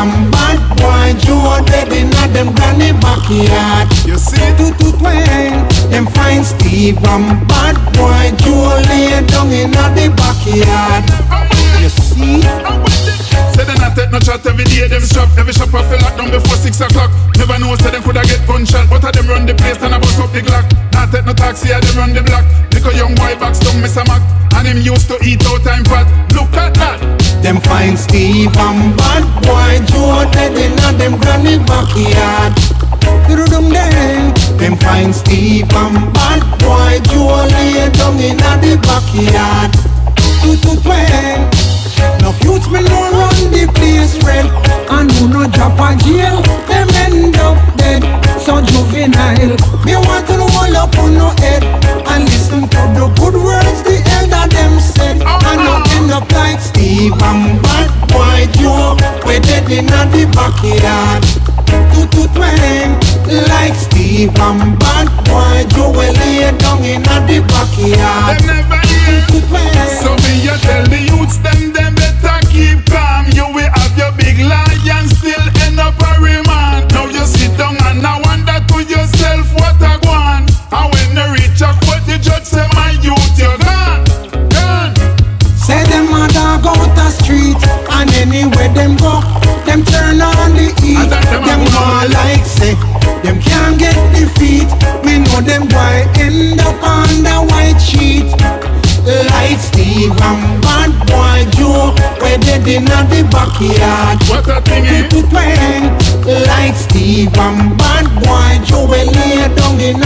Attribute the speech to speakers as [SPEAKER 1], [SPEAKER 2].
[SPEAKER 1] And
[SPEAKER 2] bad boy Joe dead in a them granny backyard.
[SPEAKER 1] You see?
[SPEAKER 2] Two to twang. Them find Steve and bad boy Joe lay down in a the backyard. You see?
[SPEAKER 1] Say they not take no shot every day, them strap Every shop off lock down before 6 o'clock Never know say them coulda get gunshot But of them run the place and I bust up the Glock Not take no taxi, I them run the block Little young boy back stung Mr. Mac And him used to eat out time pot Look
[SPEAKER 2] Them find Steve and bad boy Joe dead in a them granny backyard. Do-do-dum dang. Them find Steve and bad boy Joe lay down in a the backyard. Two-to-twang. No youths me no run the place red And who no drop a jail Them end up dead So juvenile Me want to roll up on no head And bad boy Joe We dead in the backyard Two to twang Like Steve and
[SPEAKER 1] them
[SPEAKER 2] all like say Them can't get defeat Me know them boy end up on the white sheet. Like Steve and bad boy Joe Where dead in the backyard.
[SPEAKER 1] What a thing eh?
[SPEAKER 2] Twang Like Steve and bad boy Joe We lay down in